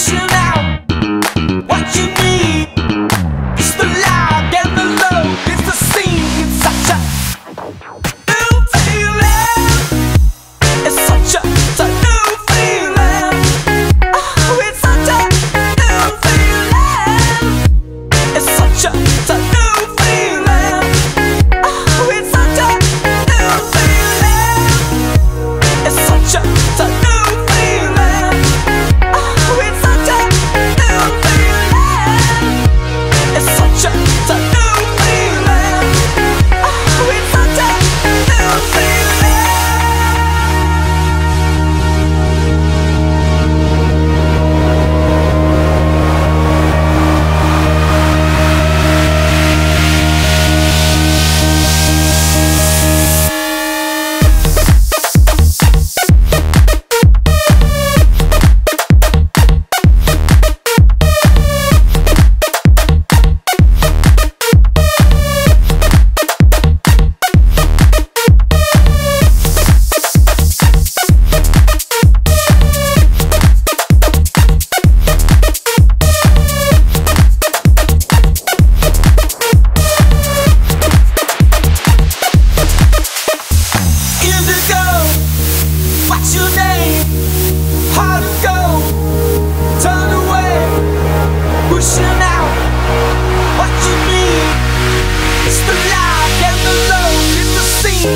pushing out. What you need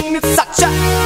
It's such a